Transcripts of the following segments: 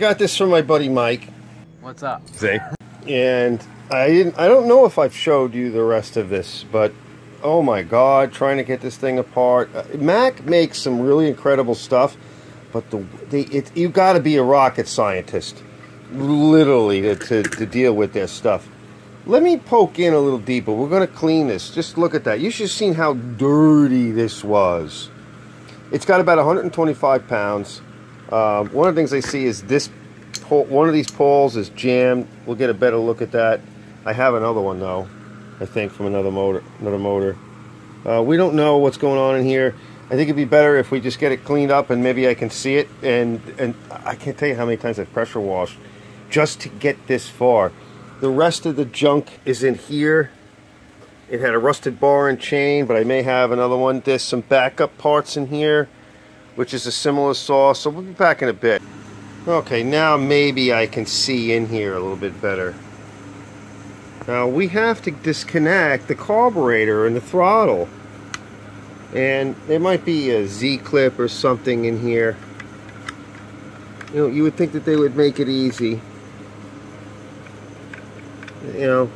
got this from my buddy Mike. What's up? See? And I didn't I don't know if I've showed you the rest of this, but oh my god, trying to get this thing apart. Uh, Mac makes some really incredible stuff, but the, the it, you got to be a rocket scientist literally to, to, to deal with this stuff. Let me poke in a little deeper. We're going to clean this. Just look at that. You should have seen how dirty this was. It's got about 125 pounds. Um, one of the things I see is this pole, one of these poles is jammed. We'll get a better look at that. I have another one though, I think from another motor. Another motor. Uh, we don't know what's going on in here. I think it'd be better if we just get it cleaned up and maybe I can see it. And and I can't tell you how many times I've pressure washed just to get this far. The rest of the junk is in here. It had a rusted bar and chain, but I may have another one. There's some backup parts in here, which is a similar saw, so we'll be back in a bit. Okay, now maybe I can see in here a little bit better. Now we have to disconnect the carburetor and the throttle. And there might be a Z-clip or something in here. You know, you would think that they would make it easy you know,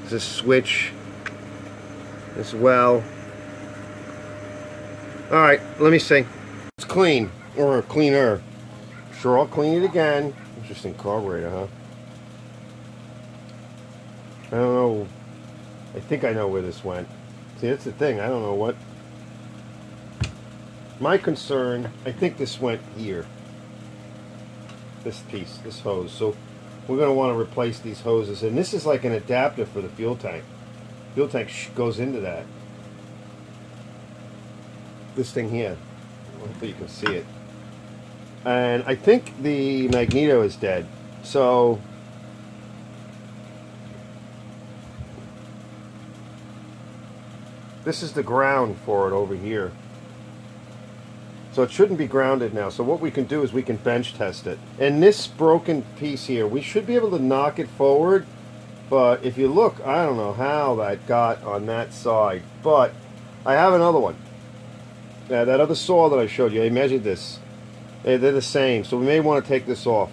there's a switch as well. Alright, let me see. It's clean, or cleaner. Sure, I'll clean it again. Interesting carburetor, huh? I don't know. I think I know where this went. See, that's the thing. I don't know what. My concern, I think this went here. This piece, this hose. So we're going to want to replace these hoses. And this is like an adapter for the fuel tank. Fuel tank goes into that. This thing here. Hopefully you can see it. And I think the magneto is dead. So this is the ground for it over here. So it shouldn't be grounded now. So what we can do is we can bench test it. And this broken piece here, we should be able to knock it forward. But if you look, I don't know how that got on that side. But I have another one. Yeah, that other saw that I showed you, I measured this. They're the same, so we may want to take this off.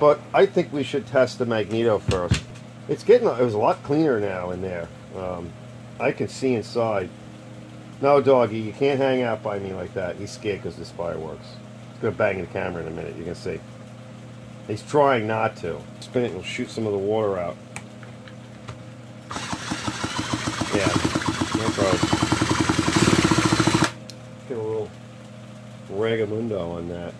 But I think we should test the magneto first. It's getting, it was a lot cleaner now in there. Um, I can see inside. No, doggy, you can't hang out by me like that. He's scared because this fireworks. He's going to bang the camera in a minute, you can see. He's trying not to. Spin it and shoot some of the water out. Yeah, no problem. Get a little ragamundo on that.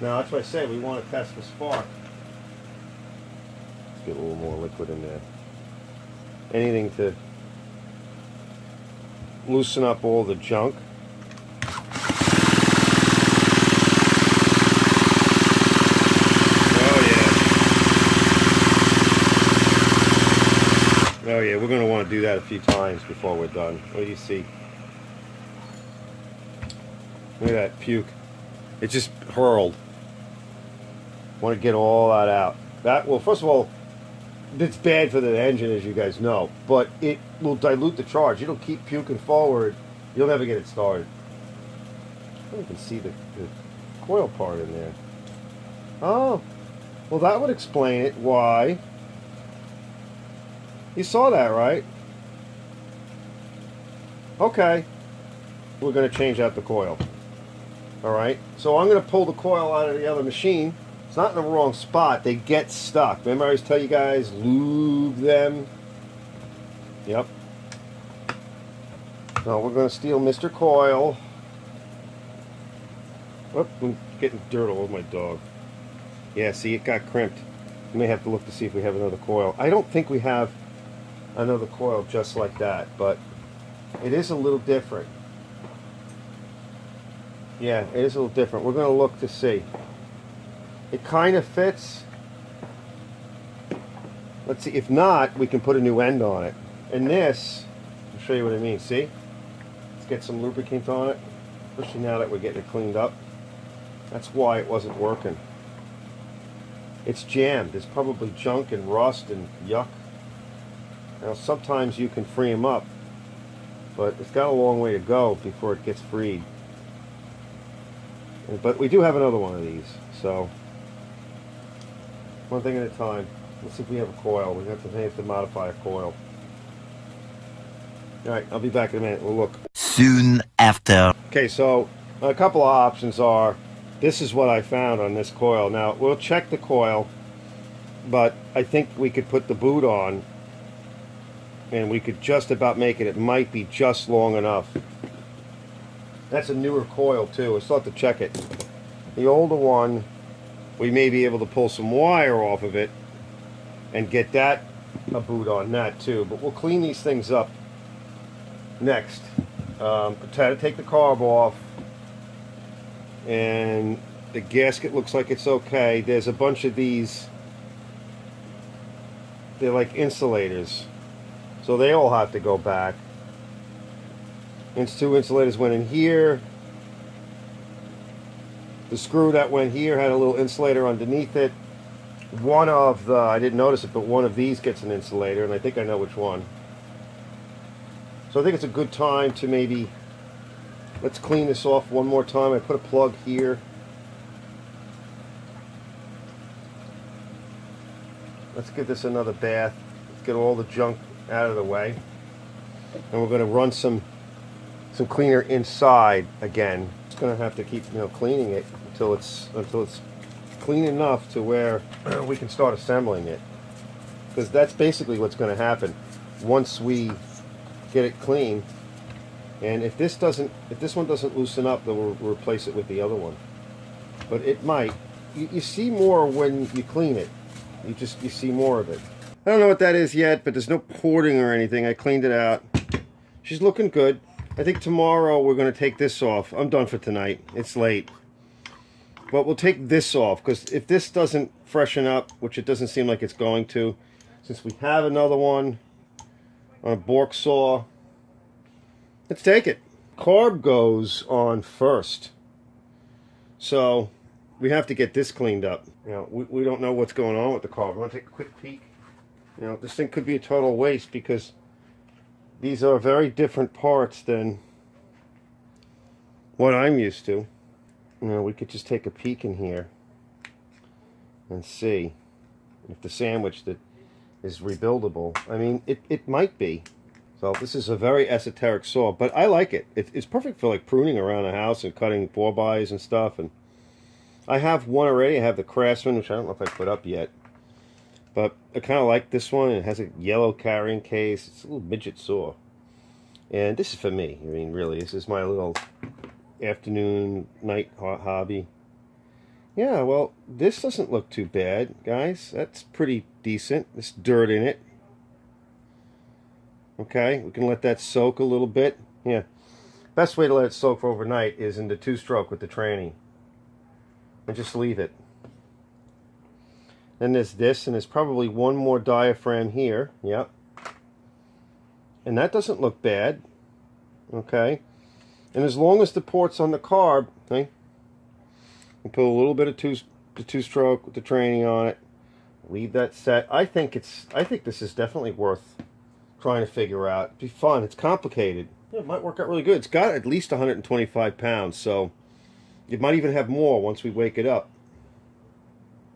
Now, that's what I say, we want to test the spark Let's get a little more liquid in there. Anything to loosen up all the junk. Oh yeah. Oh yeah, we're going to want to do that a few times before we're done. What do you see? Look at that puke. It just hurled. Want to get all that out. That, well, first of all, it's bad for the engine, as you guys know, but it will dilute the charge. It'll keep puking forward. You'll never get it started. I don't even see the, the coil part in there. Oh, well, that would explain it. Why? You saw that, right? Okay. We're going to change out the coil. All right. So I'm going to pull the coil out of the other machine it's not in the wrong spot. They get stuck. Remember I always tell you guys, lube them. Yep. Now we're going to steal Mr. Coil. Oh, I'm getting dirt all over my dog. Yeah, see, it got crimped. We may have to look to see if we have another coil. I don't think we have another coil just like that, but it is a little different. Yeah, it is a little different. We're going to look to see. It kind of fits. Let's see, if not, we can put a new end on it. And this, I'll show you what I mean, see? Let's get some lubricant on it, especially now that we're getting it cleaned up. That's why it wasn't working. It's jammed. There's probably junk and rust and yuck. Now sometimes you can free them up, but it's got a long way to go before it gets freed. But we do have another one of these, so one thing at a time. Let's see if we have a coil. We have to, have to modify a coil. Alright, I'll be back in a minute. We'll look. Soon after. Okay, so a couple of options are, this is what I found on this coil. Now, we'll check the coil, but I think we could put the boot on and we could just about make it. It might be just long enough. That's a newer coil too. I still have to check it. The older one, we may be able to pull some wire off of it and get that a boot on that too. But we'll clean these things up next. Um, try to take the carb off and the gasket looks like it's okay. There's a bunch of these they're like insulators so they all have to go back. And two insulators went in here. The screw that went here had a little insulator underneath it. One of the, I didn't notice it, but one of these gets an insulator, and I think I know which one. So I think it's a good time to maybe, let's clean this off one more time. I put a plug here. Let's give this another bath. Let's get all the junk out of the way. And we're going to run some some cleaner inside again. It's going to have to keep you know cleaning it until it's until it's clean enough to where we can start assembling it. Because that's basically what's going to happen once we get it clean. And if this doesn't, if this one doesn't loosen up, then we'll replace it with the other one. But it might. You, you see more when you clean it. You just you see more of it. I don't know what that is yet, but there's no porting or anything. I cleaned it out. She's looking good. I think tomorrow we're going to take this off. I'm done for tonight. It's late. But we'll take this off, because if this doesn't freshen up, which it doesn't seem like it's going to, since we have another one on a Bork saw, let's take it. Carb goes on first. So we have to get this cleaned up. You know, we, we don't know what's going on with the carb. Want to take a quick peek? You know, this thing could be a total waste because these are very different parts than what I'm used to. You know, we could just take a peek in here and see if the sandwich that is rebuildable. I mean, it, it might be. So this is a very esoteric saw, but I like it. it. It's perfect for like pruning around the house and cutting 4 bys and stuff. And I have one already. I have the Craftsman, which I don't know if I put up yet. But I kind of like this one. It has a yellow carrying case. It's a little midget saw. And this is for me. I mean, really, this is my little afternoon, night hobby. Yeah, well, this doesn't look too bad, guys. That's pretty decent. There's dirt in it. Okay, we can let that soak a little bit. Yeah. Best way to let it soak for overnight is in the two-stroke with the tranny. And just leave it. Then there's this, and there's probably one more diaphragm here. Yep. And that doesn't look bad. Okay. And as long as the port's on the carb, okay, we put a little bit of two, the two-stroke with the training on it. Leave that set. I think it's. I think this is definitely worth trying to figure out. It'd be fun. It's complicated. It might work out really good. It's got at least 125 pounds, so it might even have more once we wake it up.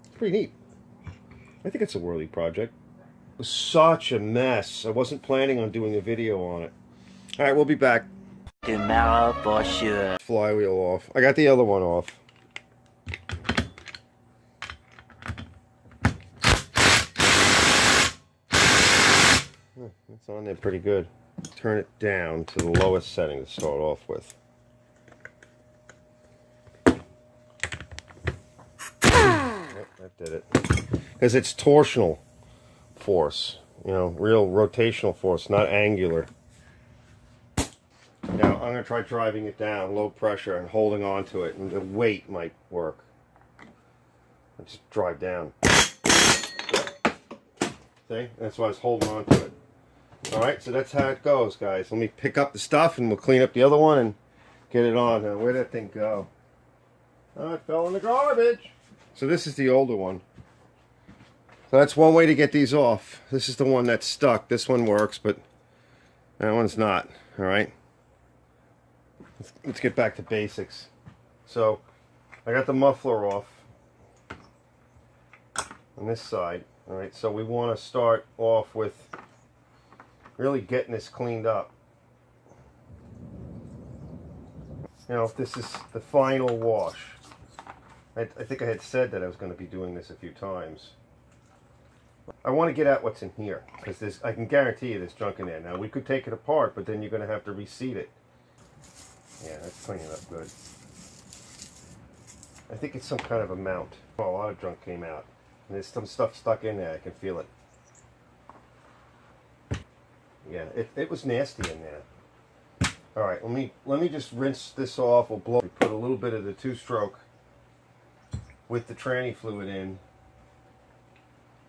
It's pretty neat. I think it's a worthy project. It was such a mess. I wasn't planning on doing a video on it. All right, we'll be back. Tomorrow for sure. Flywheel off. I got the other one off. It's on there pretty good. Turn it down to the lowest setting to start off with. Yep, that did it because it's torsional force, you know, real rotational force, not angular. Now I'm going to try driving it down, low pressure, and holding on to it, and the weight might work. I'll just drive down. See? That's why I was holding on to it. Alright, so that's how it goes, guys. Let me pick up the stuff, and we'll clean up the other one and get it on. Now, where'd that thing go? Oh, it fell in the garbage. So this is the older one. So that's one way to get these off. This is the one that's stuck. This one works, but that one's not. All right. Let's, let's get back to basics. So I got the muffler off on this side. All right. So we want to start off with really getting this cleaned up. Know, if this is the final wash. I, I think I had said that I was going to be doing this a few times. I want to get at what's in here because this I can guarantee you there's junk in there. Now we could take it apart, but then you're going to have to reseat it. Yeah, that's cleaning up good. I think it's some kind of a mount. Oh, a lot of junk came out. And there's some stuff stuck in there. I can feel it. Yeah, it, it was nasty in there. All right, let me let me just rinse this off. We'll blow. Put a little bit of the two-stroke with the tranny fluid in.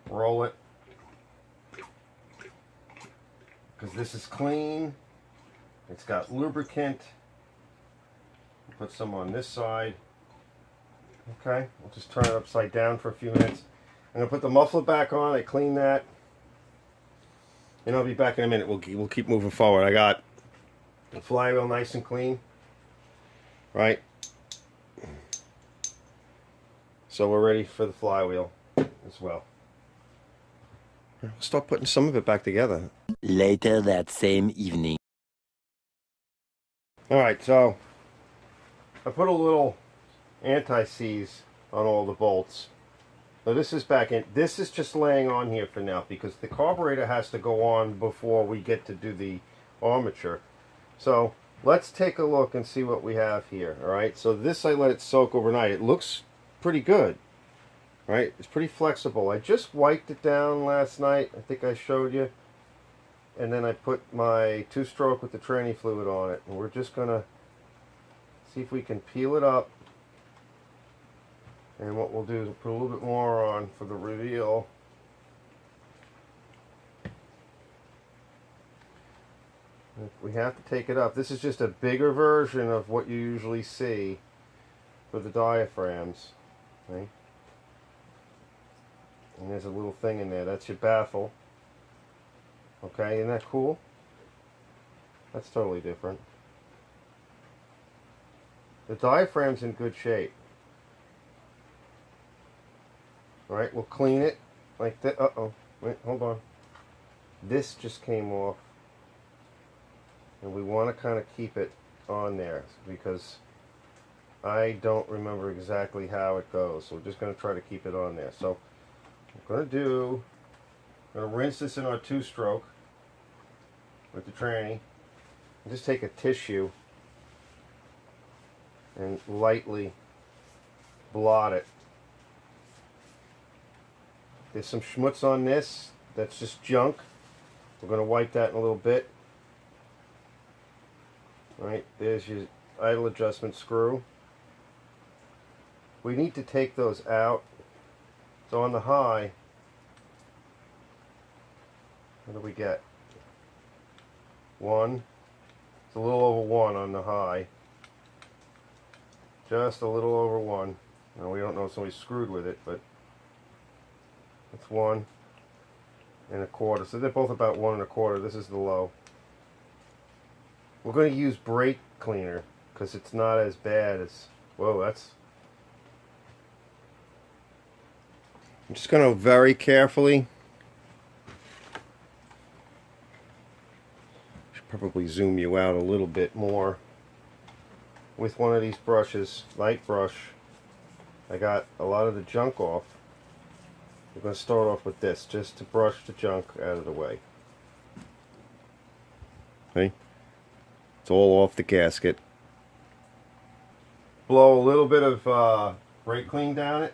Roll it. Because this is clean. It's got lubricant. Put some on this side. Okay, we'll just turn it upside down for a few minutes. I'm gonna put the muffler back on. I clean that, and I'll be back in a minute. We'll we'll keep moving forward. I got the flywheel nice and clean, right? So we're ready for the flywheel as well. Start putting some of it back together. Later that same evening. All right, so I put a little anti-seize on all the bolts. So this is back in. This is just laying on here for now because the carburetor has to go on before we get to do the armature. So let's take a look and see what we have here. All right, so this I let it soak overnight. It looks pretty good. Right, it's pretty flexible. I just wiped it down last night. I think I showed you. And then I put my two-stroke with the tranny fluid on it. And we're just going to see if we can peel it up. And what we'll do is put a little bit more on for the reveal. We have to take it up. This is just a bigger version of what you usually see for the diaphragms. And there's a little thing in there. That's your baffle. Okay, isn't that cool? That's totally different. The diaphragm's in good shape. Alright, we'll clean it like that. Uh-oh. Wait, hold on. This just came off. And we want to kind of keep it on there because I don't remember exactly how it goes. So we're just going to try to keep it on there. So I'm going to do, I'm going to rinse this in our two-stroke with the tranny. Just take a tissue and lightly blot it. There's some schmutz on this. That's just junk. We're going to wipe that in a little bit. Right, there's your idle adjustment screw. We need to take those out. So on the high, what do we get? One. It's a little over one on the high. Just a little over one. Now we don't know if somebody screwed with it, but it's one and a quarter. So they're both about one and a quarter. This is the low. We're going to use brake cleaner because it's not as bad as... Whoa, that's... I'm just going to very carefully... Should probably zoom you out a little bit more. With one of these brushes, light brush, I got a lot of the junk off. We're going to start off with this, just to brush the junk out of the way. Okay. It's all off the gasket. Blow a little bit of uh, brake clean down it.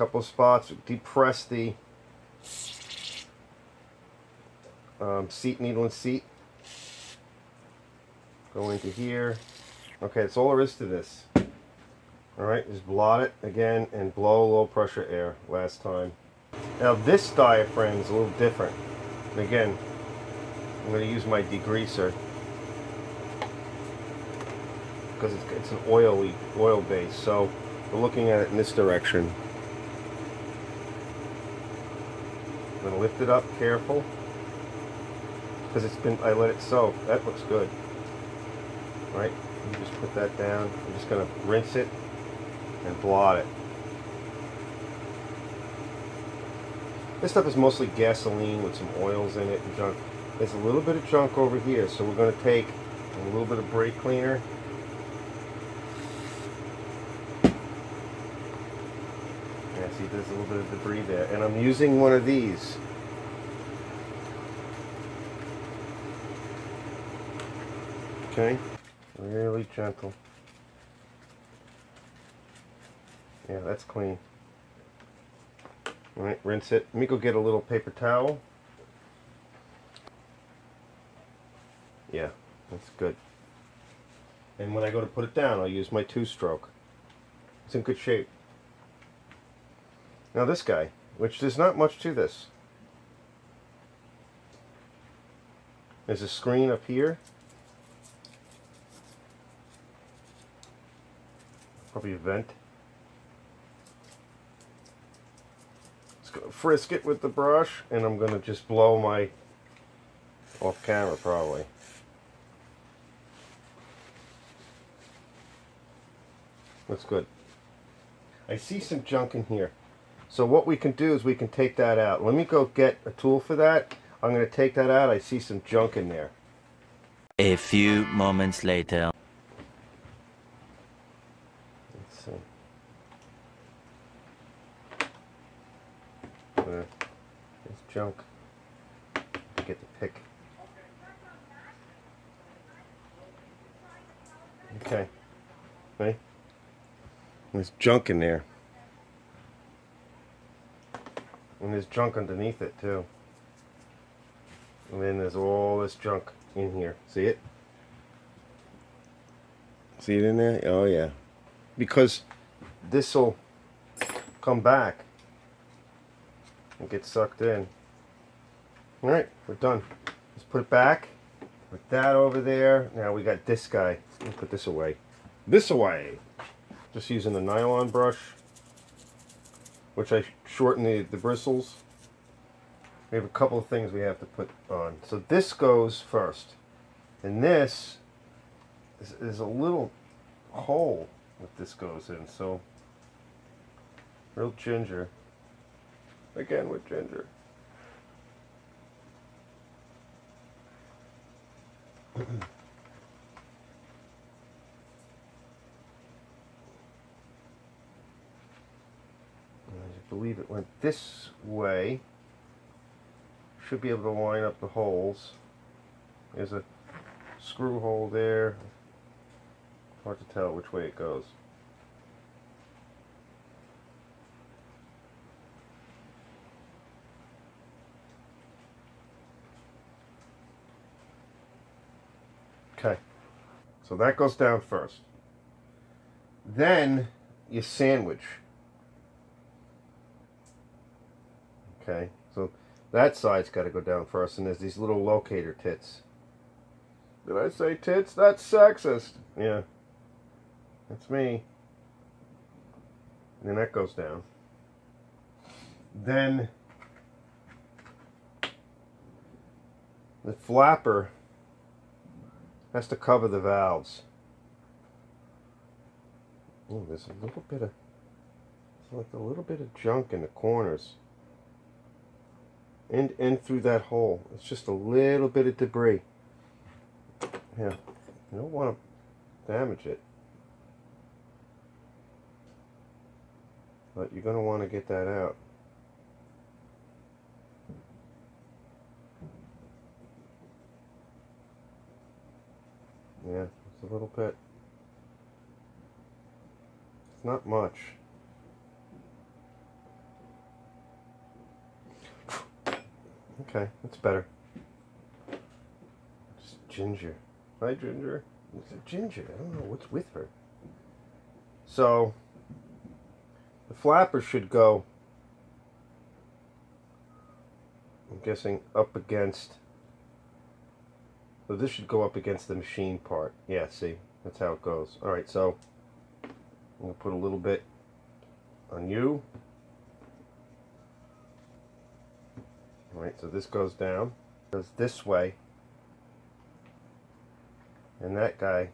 Couple spots. Depress the um, seat, needle and seat. Go into here. Okay, that's all there is to this. Alright, just blot it again and blow low pressure air last time. Now this diaphragm is a little different. And again, I'm going to use my degreaser because it's, it's an oily oil base. So we're looking at it in this direction. I'm lift it up, careful, because it's been. I let it soak. That looks good. All right, you just put that down. I'm just gonna rinse it and blot it. This stuff is mostly gasoline with some oils in it and junk. There's a little bit of junk over here, so we're going to take a little bit of brake cleaner. Yeah, see, there's a little bit of debris there. And I'm using one of these. Okay, really gentle. Yeah, that's clean. All right, rinse it. Let me go get a little paper towel. Yeah, that's good. And when I go to put it down, I'll use my two-stroke. It's in good shape. Now this guy, which there's not much to this. There's a screen up here. Probably a vent. Let's go frisk it with the brush and I'm going to just blow my off camera probably. That's good. I see some junk in here. So what we can do is we can take that out. Let me go get a tool for that. I'm going to take that out. I see some junk in there. A few moments later. junk. Get the pick. Okay. Right? There's junk in there. And there's junk underneath it too. And then there's all this junk in here. See it? See it in there? Oh yeah. Because this will come back and get sucked in. Alright, we're done. Let's put it back. Put that over there. Now we got this guy. Let me put this away. This away. Just using the nylon brush, which I shorten the, the bristles. We have a couple of things we have to put on. So this goes first. And this is, is a little hole that this goes in. So, real ginger. Again with ginger. I believe it went this way. Should be able to line up the holes. There's a screw hole there. Hard to tell which way it goes. Okay. So that goes down first. Then you sandwich. Okay. So that side's got to go down first, and there's these little locator tits. Did I say tits? That's sexist. Yeah. That's me. And then that goes down. Then the flapper has to cover the valves. Oh, there's a little bit of, like a little bit of junk in the corners. And, and through that hole. It's just a little bit of debris. Yeah, you don't want to damage it. But you're going to want to get that out. Yeah, it's a little bit. It's not much. Okay, that's better. Just Ginger. Hi, Ginger. It's a Ginger. I don't know what's with her. So, the flapper should go, I'm guessing, up against so this should go up against the machine part. Yeah, see, that's how it goes. All right, so I'm gonna put a little bit on you. Right, so this goes down, goes this way, and that guy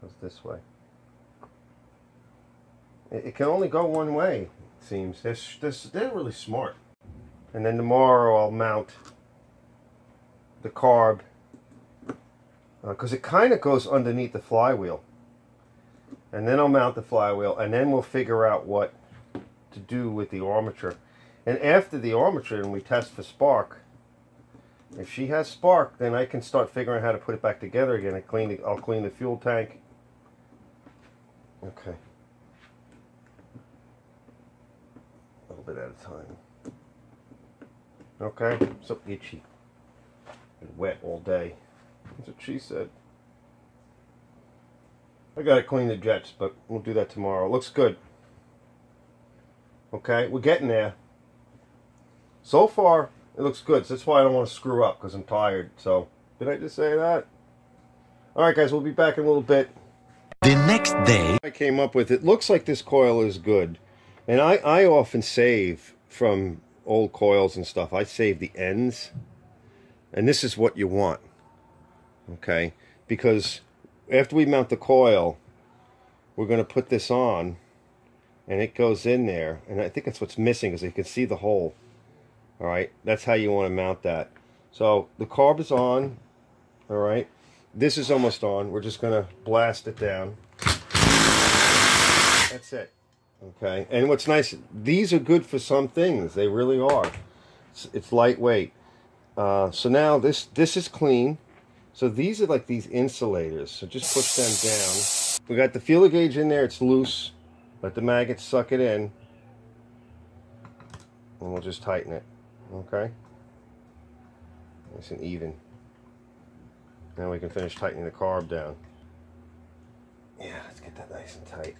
goes this way. It, it can only go one way, it seems. They're, they're, they're really smart. And then tomorrow I'll mount the carb because uh, it kind of goes underneath the flywheel. And then I'll mount the flywheel and then we'll figure out what to do with the armature. And after the armature and we test for spark, if she has spark, then I can start figuring out how to put it back together again and clean the, I'll clean the fuel tank. Okay. A little bit at a time. Okay, so itchy. And wet all day. That's what she said. I gotta clean the jets, but we'll do that tomorrow. Looks good. Okay, we're getting there. So far, it looks good. So that's why I don't want to screw up, because I'm tired. So, did I just say that? Alright guys, we'll be back in a little bit. The next day... I came up with, it looks like this coil is good. And I, I often save from old coils and stuff. I save the ends. And this is what you want. Okay? Because after we mount the coil, we're going to put this on. And it goes in there. And I think that's what's missing because you can see the hole. Alright? That's how you want to mount that. So the carb is on. Alright? This is almost on. We're just going to blast it down. That's it. Okay, and what's nice, these are good for some things. They really are. It's, it's lightweight. Uh, so now this this is clean. So these are like these insulators. So just push them down. We got the feeler gauge in there. It's loose. Let the maggots suck it in. And we'll just tighten it. Okay? Nice and even. Now we can finish tightening the carb down. Yeah, let's get that nice and tight.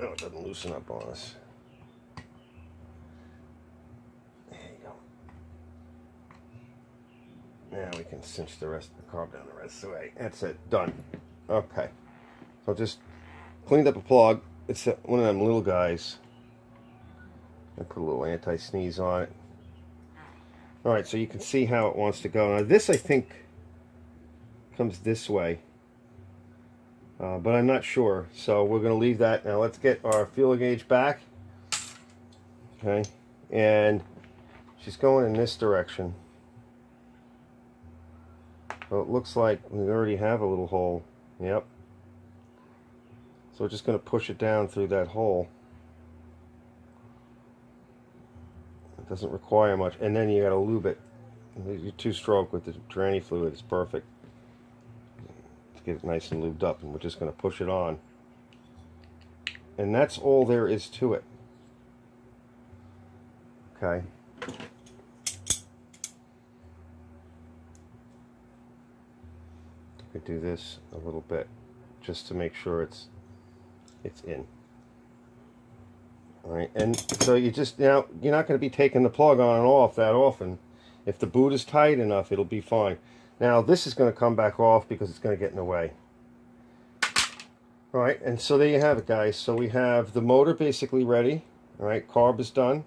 Oh, it doesn't loosen up on us. There you go. Now we can cinch the rest of the carb down the rest of the way. That's it. Done. Okay. So just cleaned up a plug. It's one of them little guys. I put a little anti-sneeze on it. Alright, so you can see how it wants to go. Now this, I think, comes this way. Uh, but I'm not sure. So we're going to leave that. Now let's get our fuel gauge back. Okay. And she's going in this direction. So it looks like we already have a little hole. Yep. So we're just going to push it down through that hole. It doesn't require much. And then you got to lube it. Your two stroke with the tranny fluid is perfect. To get it nice and lubed up and we're just going to push it on. And that's all there is to it. Okay. Could do this a little bit just to make sure it's it's in all right and so you just now you're not going to be taking the plug on and off that often if the boot is tight enough it'll be fine now this is going to come back off because it's going to get in the way. All right, and so there you have it, guys. So we have the motor basically ready. All right, carb is done.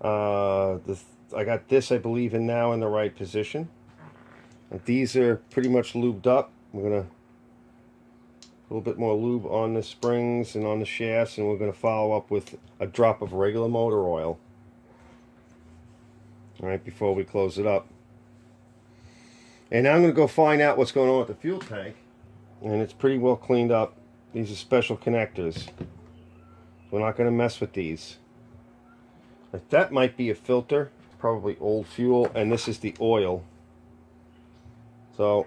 Uh, the I got this, I believe, in now in the right position. And these are pretty much lubed up. We're going to a little bit more lube on the springs and on the shafts, and we're going to follow up with a drop of regular motor oil. All right, before we close it up. And now I'm going to go find out what's going on with the fuel tank. And it's pretty well cleaned up. These are special connectors. We're not going to mess with these. That might be a filter. Probably old fuel. And this is the oil. So,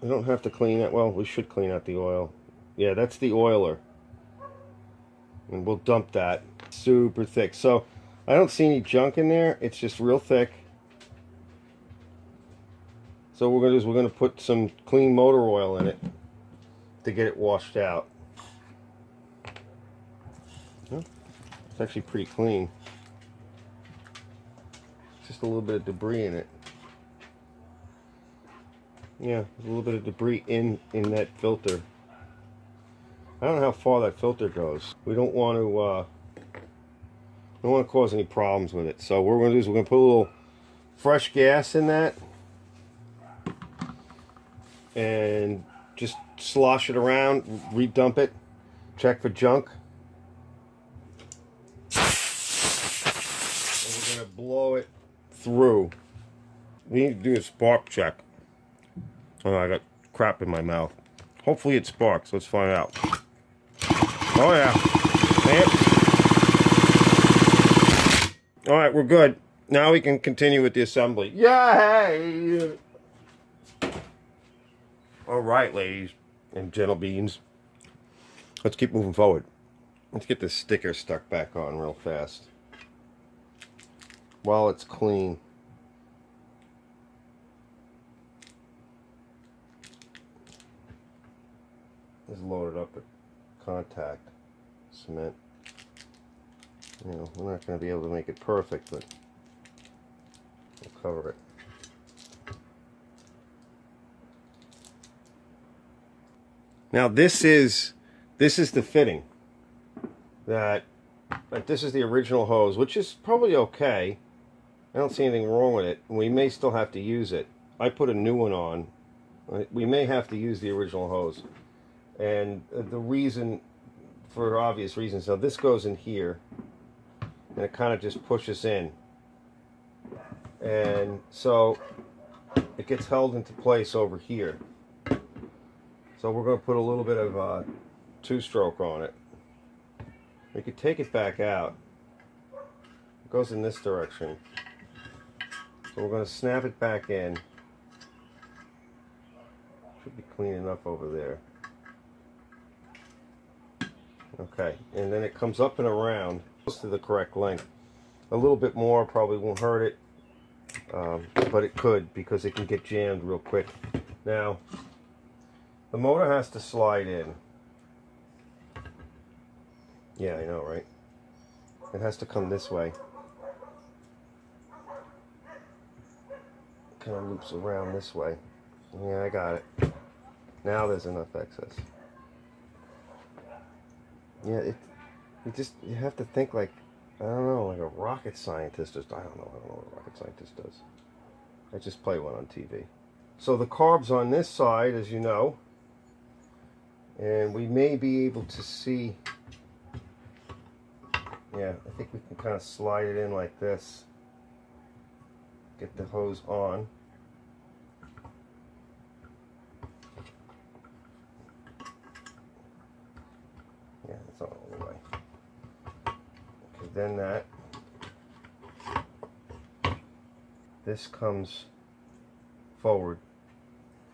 we don't have to clean that. Well, we should clean out the oil. Yeah, that's the oiler. And we'll dump that. Super thick. So, I don't see any junk in there. It's just real thick. So what we're going to do is we're going to put some clean motor oil in it to get it washed out. It's actually pretty clean. Just a little bit of debris in it. Yeah, a little bit of debris in, in that filter. I don't know how far that filter goes. We don't want to, uh, Don't want to cause any problems with it. So what we're going to do is we're going to put a little fresh gas in that. And just slosh it around, redump it, check for junk. And we're going to blow it through. We need to do a spark check. Oh, I got crap in my mouth. Hopefully it sparks. Let's find out. Oh, yeah. Yep. All right, we're good. Now we can continue with the assembly. Yay! All right, ladies and gentle beans. Let's keep moving forward. Let's get this sticker stuck back on real fast. While it's clean. Is loaded up with contact cement. You know, we're not going to be able to make it perfect, but we'll cover it. Now this is this is the fitting that like this is the original hose, which is probably okay. I don't see anything wrong with it. We may still have to use it. I put a new one on. Uh, we may have to use the original hose. And the reason, for obvious reasons, so this goes in here, and it kind of just pushes in. And so it gets held into place over here. So we're going to put a little bit of uh, two-stroke on it. We could take it back out. It goes in this direction. So we're going to snap it back in. Should be clean enough over there. Okay, and then it comes up and around close to the correct length. A little bit more probably won't hurt it, um, but it could because it can get jammed real quick. Now, the motor has to slide in. Yeah, I know, right? It has to come this way. Kind of loops around this way. Yeah, I got it. Now there's enough excess. Yeah, it, you just, you have to think like, I don't know, like a rocket scientist. Just, I don't know, I don't know what a rocket scientist does. I just play one on TV. So the carb's on this side, as you know. And we may be able to see, yeah, I think we can kind of slide it in like this. Get the hose on. Yeah, it's not all the way. Okay, then that. This comes forward,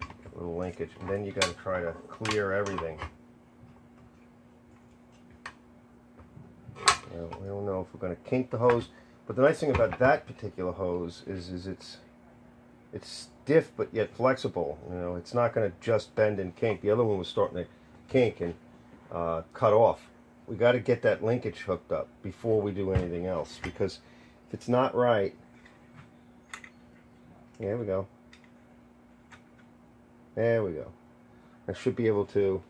a little linkage, and then you got to try to clear everything. Know, we don't know if we're going to kink the hose, but the nice thing about that particular hose is, is it's it's stiff but yet flexible. You know, it's not going to just bend and kink. The other one was starting to kink, and uh, cut off. We got to get that linkage hooked up before we do anything else because if it's not right, there we go. There we go. I should be able to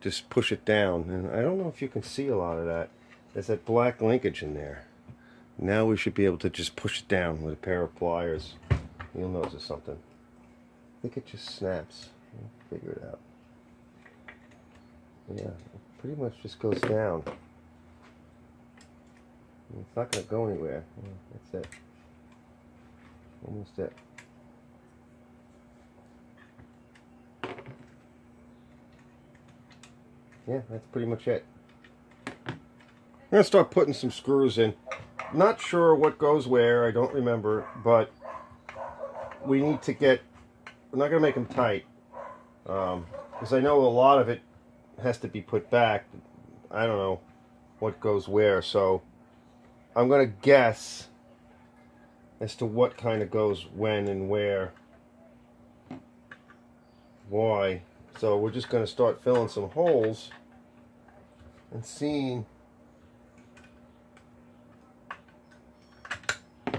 just push it down. And I don't know if you can see a lot of that. There's that black linkage in there. Now we should be able to just push it down with a pair of pliers. You'll notice something. I think it just snaps. We'll figure it out. Yeah, pretty much just goes down. It's not going to go anywhere. That's it. Almost it. Yeah, that's pretty much it. I'm going to start putting some screws in. Not sure what goes where, I don't remember, but we need to get, we're not going to make them tight. Because um, I know a lot of it has to be put back. I don't know what goes where, so I'm going to guess as to what kind of goes when and where. Why. So we're just going to start filling some holes and seeing,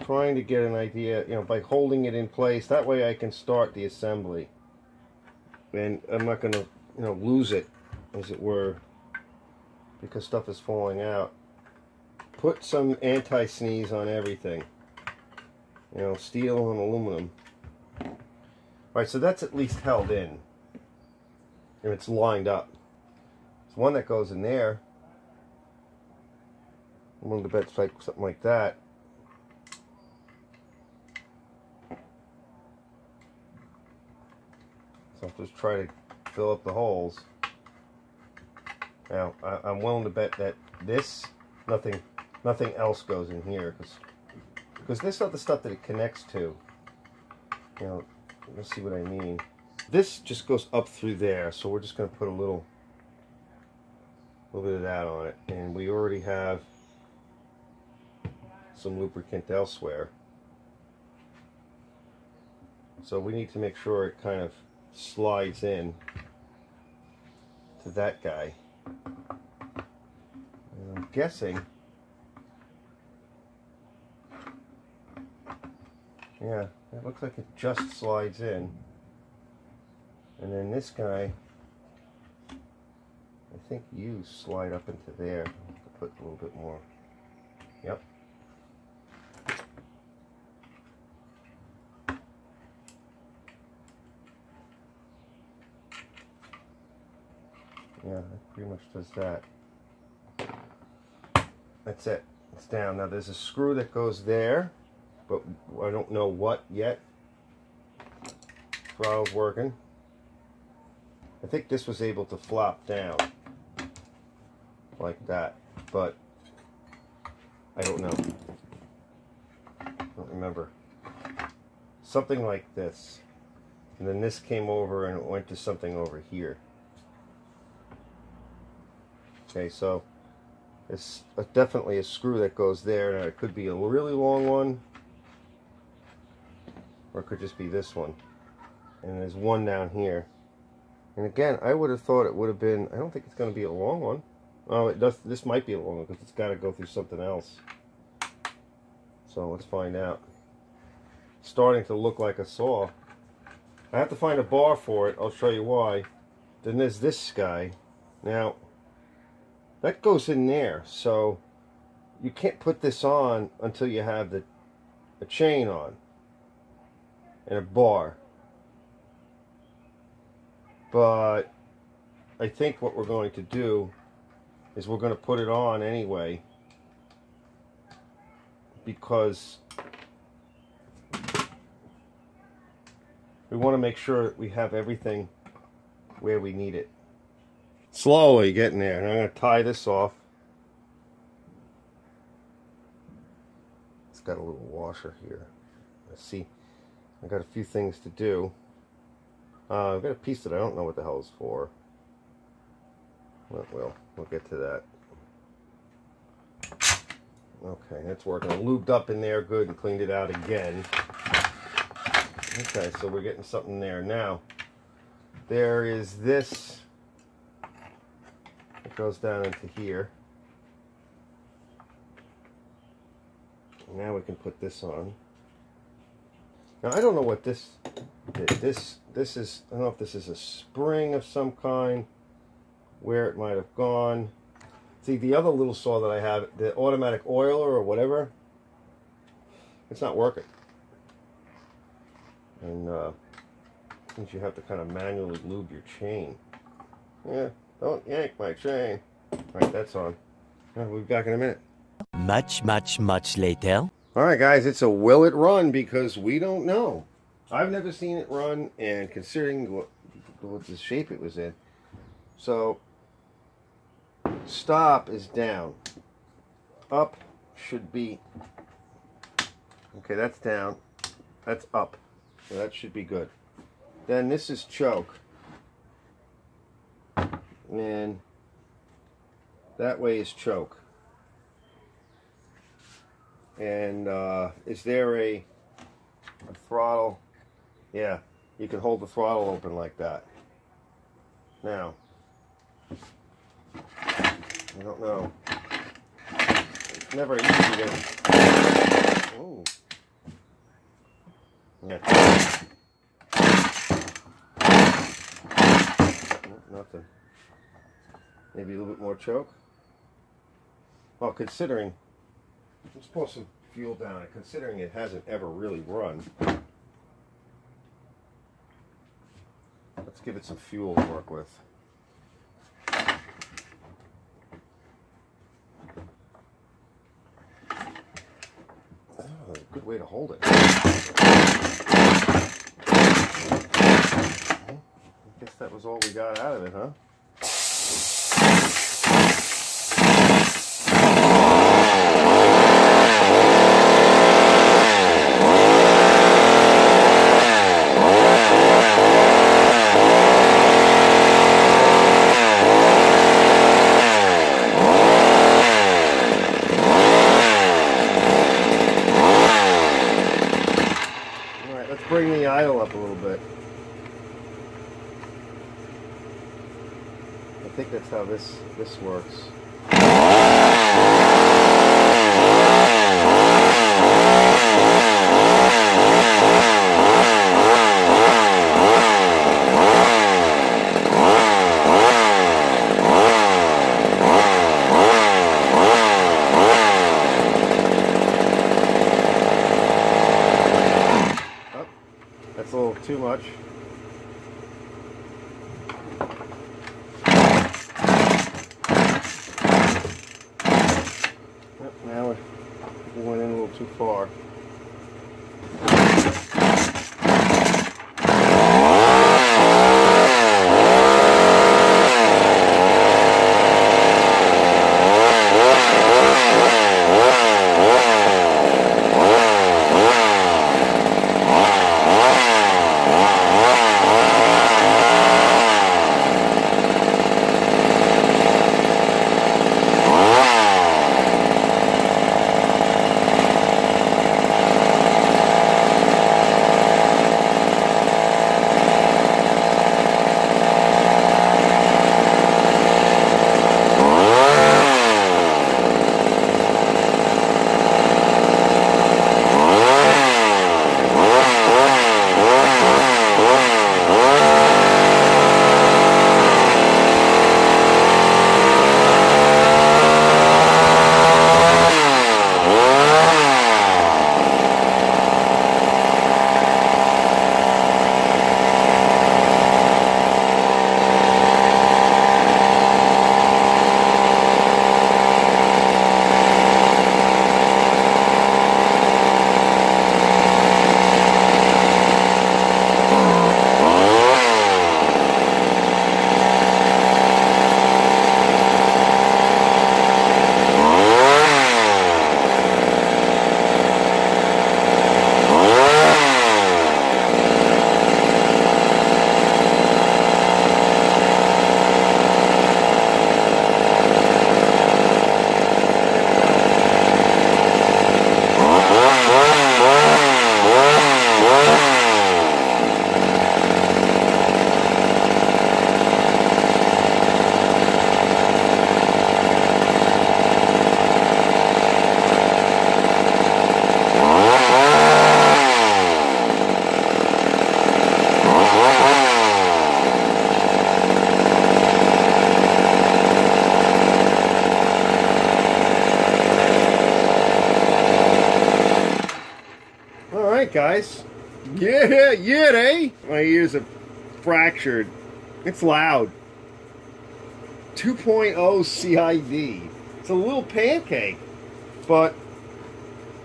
trying to get an idea, you know, by holding it in place. That way I can start the assembly. And I'm not going to, you know, lose it as it were, because stuff is falling out. put some anti-seize on everything. You know, steel and aluminum. All right, so that's at least held in. And it's lined up. It's one that goes in there. I'm willing to bet it's like something like that. So I'll just try to fill up the holes. Now, I, am willing to bet that this, nothing, nothing else goes in here, because because this is not the stuff that it connects to. You know, let's see what I mean. This just goes up through there, so we're just going to put a little, little bit of that on it, and we already have some lubricant elsewhere. So we need to make sure it kind of slides in to that guy. I'm guessing, yeah, it looks like it just slides in. And then this guy, I think you slide up into there. To put a little bit more. Yep. Yeah, that pretty much does that. That's it. It's down. Now there's a screw that goes there, but I don't know what yet. Throttle's working. I think this was able to flop down like that, but I don't know. I don't remember. Something like this. And then this came over and it went to something over here. Okay, so it's definitely a screw that goes there. Now it could be a really long one, or it could just be this one. And there's one down here. And again, I would have thought it would have been. I don't think it's going to be a long one. Oh, it does. This might be a long one because it's got to go through something else. So let's find out. starting to look like a saw. I have to find a bar for it. I'll show you why. Then there's this guy. Now, that goes in there. So you can't put this on until you have the a chain on and a bar. But I think what we're going to do is we're going to put it on anyway because we want to make sure that we have everything where we need it slowly getting there. And I'm going to tie this off. It's got a little washer here. Let's see. I got a few things to do. Uh, I've got a piece that I don't know what the hell is for. Well, well we'll get to that. Okay, that's working. I lubed up in there good and cleaned it out again. Okay, so we're getting something there. Now, there is this goes down into here. Now we can put this on. Now I don't know what this this this is I don't know if this is a spring of some kind where it might have gone. See the other little saw that I have, the automatic oiler or whatever, it's not working. And uh, since you have to kind of manually lube your chain. Yeah, don't yank my chain. Right, that's on. we'll be back in a minute. Much, much, much later. All right, guys, it's a will it run because we don't know. I've never seen it run, and considering what, what the shape it was in. So, stop is down. Up should be, okay, that's down. That's up. So that should be good. Then this is choke and that way is choke. And uh, is there a, a throttle? Yeah, you can hold the throttle open like that. Now, I don't know. It's never easy to. Oh. Yeah. Nothing. Maybe a little bit more choke. Well, considering Let's pour some fuel down it, considering it hasn't ever really run. Let's give it some fuel to work with. Oh, good way to hold it. I guess that was all we got out of it, huh? All right, let's bring the idle up a little bit. I think that's how this this works. Guys. Yeah, yeah, eh? My ears are fractured. It's loud. 2.0 CID. It's a little pancake, but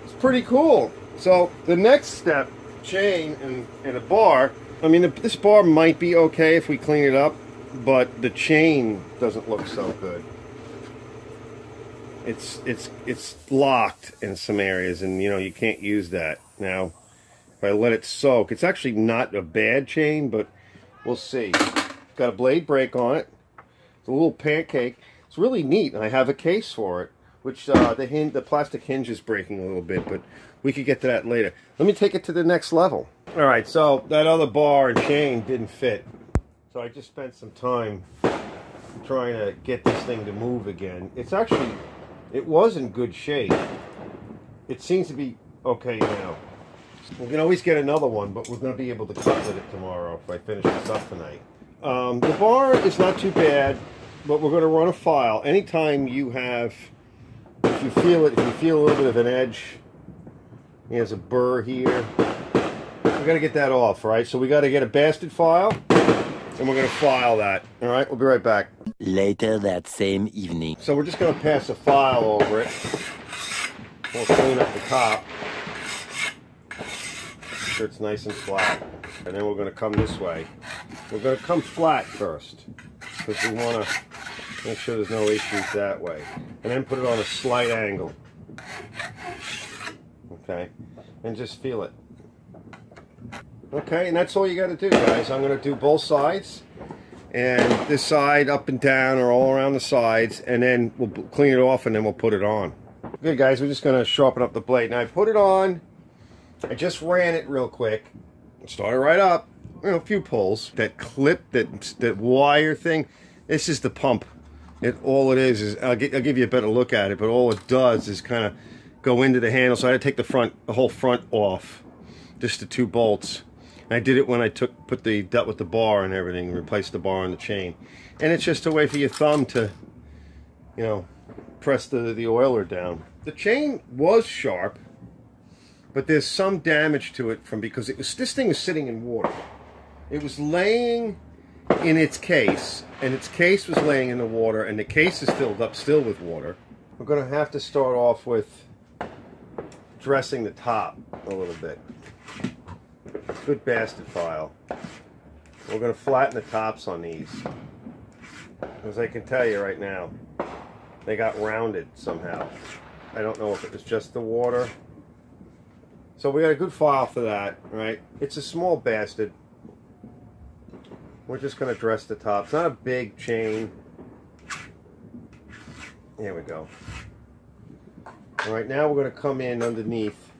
it's pretty cool. So the next step, chain and, and a bar. I mean, this bar might be okay if we clean it up, but the chain doesn't look so good. It's it's it's locked in some areas, and you know you can't use that now. If I let it soak, it's actually not a bad chain, but we'll see. Got a blade brake on it. It's a little pancake. It's really neat, and I have a case for it, which uh, the hin the plastic hinge is breaking a little bit, but we could get to that later. Let me take it to the next level. All right, so that other bar and chain didn't fit, so I just spent some time trying to get this thing to move again. It's actually, it was in good shape. It seems to be okay now. We can always get another one, but we're going to be able to cut with it tomorrow if I finish this up tonight. Um, the bar is not too bad, but we're going to run a file. Anytime you have if you feel it, if you feel a little bit of an edge, he has a burr here. We got to get that off, right? So we got to get a bastard file, and we're going to file that. All right, we'll be right back. Later that same evening. So we're just going to pass a file over it. We'll clean up the top. Sure it's nice and flat. And then we're going to come this way. We're going to come flat first. Because we want to make sure there's no issues that way. And then put it on a slight angle. Okay. And just feel it. Okay, and that's all you got to do, guys. I'm going to do both sides. And this side up and down or all around the sides. And then we'll clean it off and then we'll put it on. Good, guys. We're just going to sharpen up the blade. Now, I put it on. I just ran it real quick. Started right up. You know, a few pulls. That clip, that that wire thing. This is the pump. It all it is is I'll, get, I'll give you a better look at it, but all it does is kind of go into the handle. So I had to take the front, the whole front off, just the two bolts. And I did it when I took put the dealt with the bar and everything, replaced the bar and the chain. And it's just a way for your thumb to, you know, press the the oiler down. The chain was sharp, but there's some damage to it from because it was this thing was sitting in water. It was laying in its case, and its case was laying in the water, and the case is filled up still with water. We're going to have to start off with dressing the top a little bit. Good bastard file. We're going to flatten the tops on these. As I can tell you right now, they got rounded somehow. I don't know if it was just the water. So we got a good file for that, right? It's a small bastard. We're just going to dress the top. It's not a big chain. There we go. All right, now we're going to come in underneath.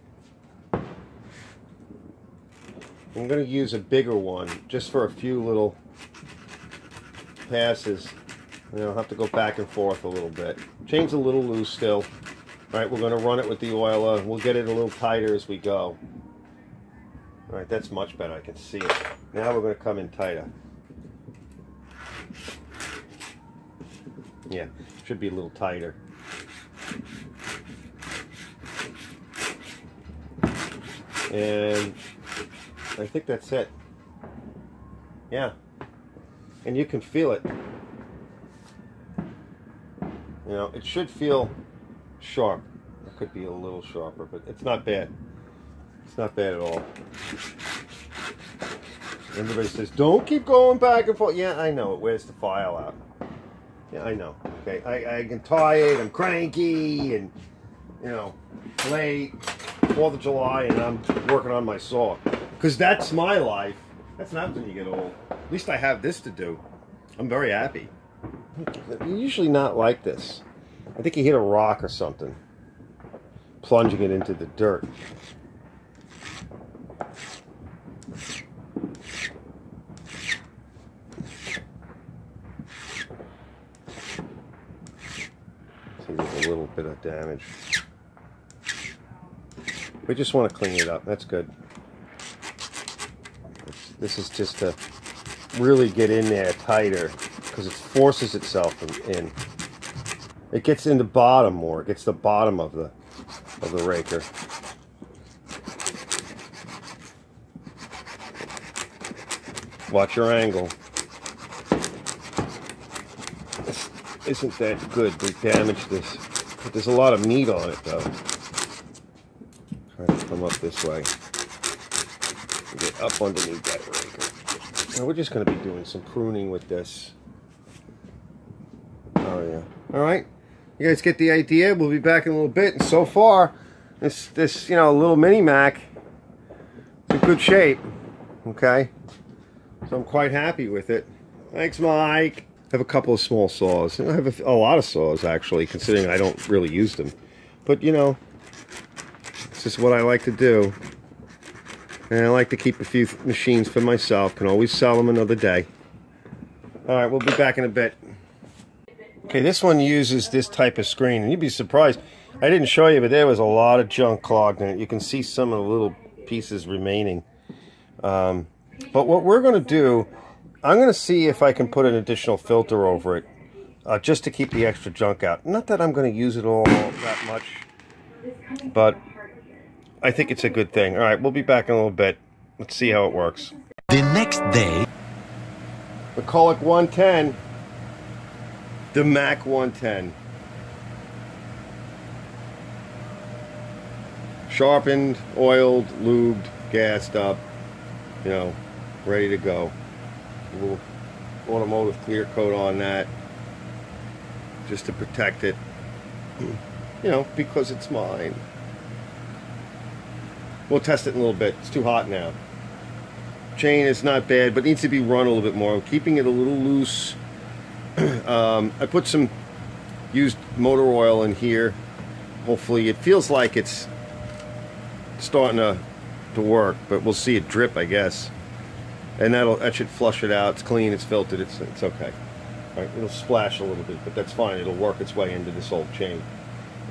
I'm going to use a bigger one just for a few little passes. And I'll have to go back and forth a little bit. Chain's a little loose still. All right, we're going to run it with the oiler. Uh, we'll get it a little tighter as we go. All right, that's much better. I can see it. Now we're going to come in tighter. Yeah, it should be a little tighter. And I think that's it. Yeah. And you can feel it. You know, it should feel sharp. It could be a little sharper, but it's not bad. It's not bad at all. Everybody says, don't keep going back and forth. Yeah, I know. It wears the file out. Yeah, I know. Okay, I, I get tired, I'm cranky, and, you know, late, 4th of July, and I'm working on my saw. Because that's my life. That's not when you get old. At least I have this to do. I'm very happy. Usually not like this. I think he hit a rock or something, plunging it into the dirt. See, there's a little bit of damage. We just want to clean it up. That's good. This is just to really get in there tighter because it forces itself in. It gets in the bottom more. It gets the bottom of the of the raker. Watch your angle. This isn't that good. We damaged this. But there's a lot of meat on it though. Try to come up this way. Get up underneath that raker. Now we're just going to be doing some pruning with this. Oh yeah. All right. You guys get the idea. We'll be back in a little bit. And so far, this this you know little mini Mac is in good shape. Okay. So I'm quite happy with it. Thanks, Mike. I have a couple of small saws. I have a, a lot of saws actually, considering I don't really use them. But you know, this is what I like to do. And I like to keep a few machines for myself. Can always sell them another day. All right, we'll be back in a bit. Okay, this one uses this type of screen, and you'd be surprised. I didn't show you, but there was a lot of junk clogged in it. You can see some of the little pieces remaining. Um, but what we're going to do, I'm going to see if I can put an additional filter over it. uh, just to keep the extra junk out. Not that I'm going to use it all that much, but I think it's a good thing. All right, we'll be back in a little bit. Let's see how it works. The next day, McCulloch 110, the Mac 110. Sharpened, oiled, lubed, gassed up, you know, ready to go. A little automotive clear coat on that just to protect it, you know, because it's mine. We'll test it in a little bit. It's too hot now. Chain is not bad, but needs to be run a little bit more. I'm keeping it a little loose. Um, I put some used motor oil in here. Hopefully, it feels like it's starting to to work, but we'll see it drip, I guess. And that'll that should flush it out. It's clean. It's filtered. It's it's okay. Right, it'll splash a little bit, but that's fine. It'll work its way into this old chain,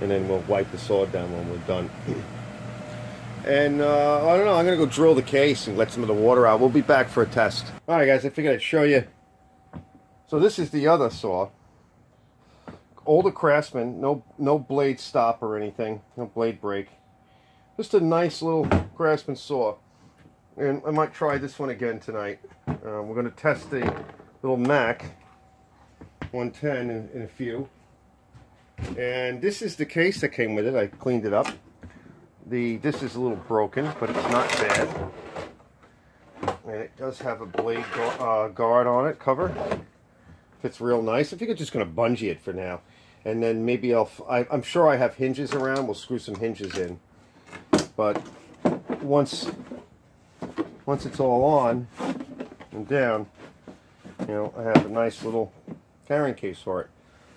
and then we'll wipe the saw down when we're done. And uh, I don't know, I'm to go drill the case and let some of the water out. We'll be back for a test. All right, guys, I figured I'd show you. So this is the other saw. Older Craftsman, no no blade stop or anything, no blade brake. Just a nice little Craftsman saw. And I might try this one again tonight. Uh, we're going to test the little Mac 110 in, in a few. And this is the case that came with it. I cleaned it up. The This is a little broken, but it's not bad. And it does have a blade uh, guard on it, cover. Fits real nice. I think I'm just going to bungee it for now. And then maybe I'll, I, I'm sure I have hinges around. We'll screw some hinges in. But once, once it's all on and down, you know, I have a nice little carrying case for it.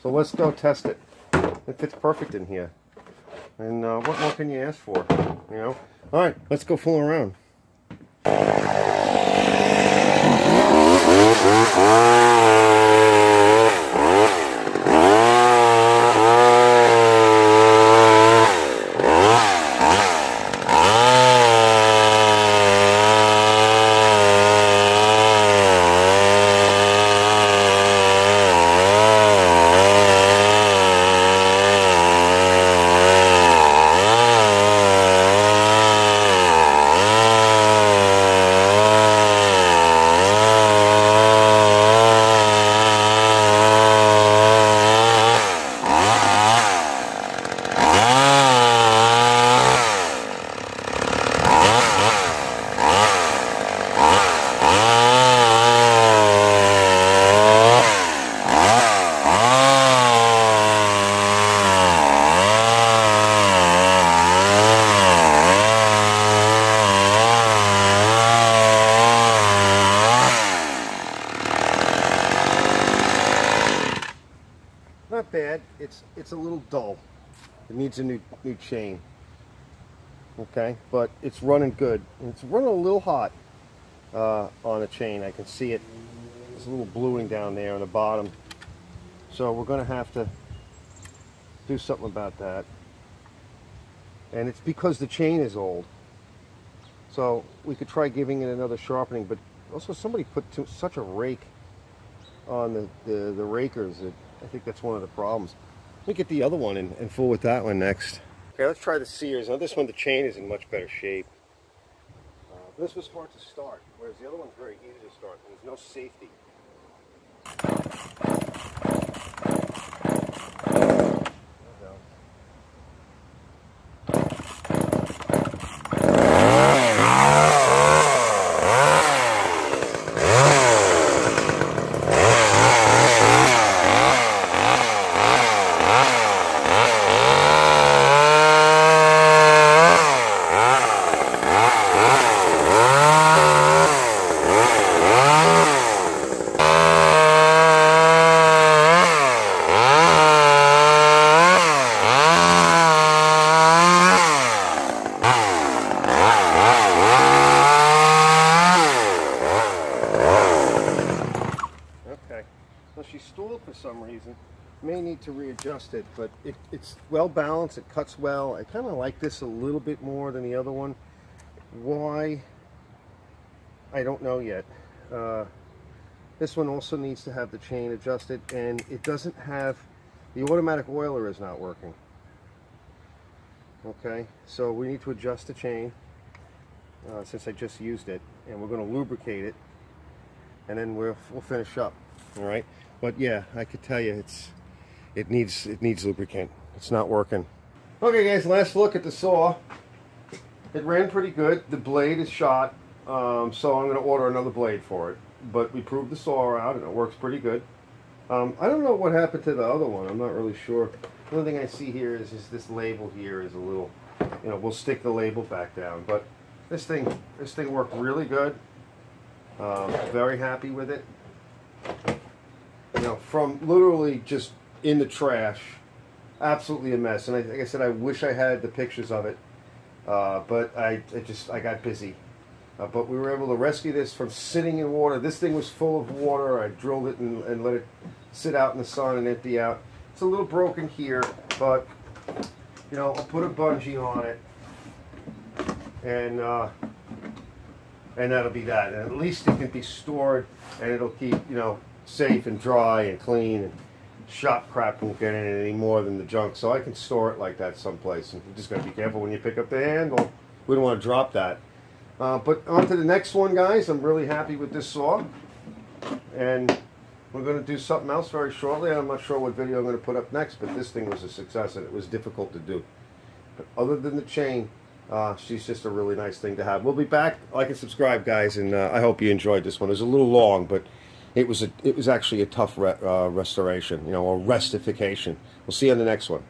So let's go test it. It fits perfect in here. And uh, what more can you ask for? You know? All right, let's go fool around. Not bad. It's a little dull. It needs a new new chain. Okay, but it's running good. It's running a little hot uh, on the chain. I can see it. There's a little bluing down there on the bottom. So we're going to have to do something about that. And it's because the chain is old. So we could try giving it another sharpening, but also somebody put too, such a rake on the, the, the rakers that I think that's one of the problems. Me get the other one and, and fool with that one next. Okay, let's try the Sears. Now this one, the chain is in much better shape. Uh, this was hard to start, whereas the other one's very easy to start. There's no safety. There we go. Okay. Well, she stalled for some reason. May need to readjust it, it's well balanced. It cuts well. I kind of like this a little bit more than the other one. Why? I don't know yet. Uh, This one also needs to have the chain adjusted and it doesn't have, the automatic oiler is not working. Okay, so we need to adjust the chain uh, since I just used it and we're going to lubricate it and then we'll, we'll finish up. All right, but yeah, I could tell you it's it needs it needs lubricant. It's not working. Okay, guys, last look at the saw. It ran pretty good. The blade is shot, um, so I'm going to order another blade for it. But we proved the saw out, and it works pretty good. Um, I don't know what happened to the other one. I'm not really sure. The only thing I see here is, is this label here is a little, you know, we'll stick the label back down. But this thing, this thing worked really good. Um, very happy with it. You know, from literally just in the trash, absolutely a mess. And I, like I said, I wish I had the pictures of it, uh, but I, I just I got busy. Uh, but we were able to rescue this from sitting in water. This thing was full of water. I drilled it and, and let it sit out in the sun and empty out. It's a little broken here, but you know I'll put a bungee on it, and uh, and that'll be that. And at least it can be stored, and it'll keep you know safe and dry and clean. And shop crap won't get in it any more than the junk, so I can store it like that someplace. And you just got to be careful when you pick up the handle. We don't want to drop that. Uh, but on to the next one, guys. I'm really happy with this saw. And we're going to do something else very shortly. I'm not sure what video I'm going to put up next, but this thing was a success and it was difficult to do. But other than the chain, uh, she's just a really nice thing to have. We'll be back. Like and subscribe, guys, and uh, I hope you enjoyed this one. It was a little long, but it was a, it was actually a tough re uh, restoration, you know, or restification. We'll see you on the next one.